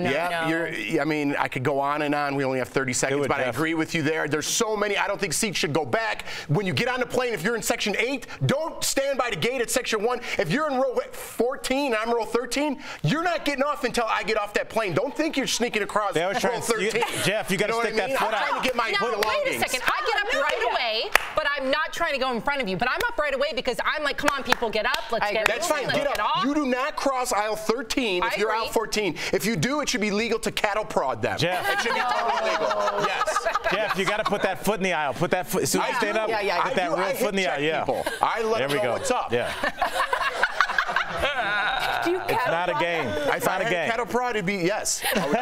No, yeah, no. you're. I mean, I could go on and on. We only have 30 seconds, it, but I agree with you there. There's so many. I don't think seats should go back. When you get on the plane, if you're in section eight, don't stand by the gate at section one. If you're in row 14 and I'm row 13, you're not getting off until I get off that plane. Don't think you're sneaking across They always try row and- 13. you- Jeff, you gotta know stick I that mean? foot I'm out. trying to get my Now, belongings. wait a second. I get up right away, but I'm not trying to go in front of you. But I'm up right away because I'm like, come on, people, get up. Let's get That's moving. fine. Let's Get off. up. You do not cross aisle 13 if I you're agree. aisle 14. If you do, it should be legal to cattle prod them. Jeff. It should be totally legal. Yes. Jeff, you got to put that foot in the aisle. Put that foot. As soon as you I stand up, Yeah, yeah, put I that do. real I foot in the aisle. check Yeah. people. I let there them we go. what's up. Yeah. Do you It's not a game. It's I not a had game. cattle prod, it'd be yes. I would-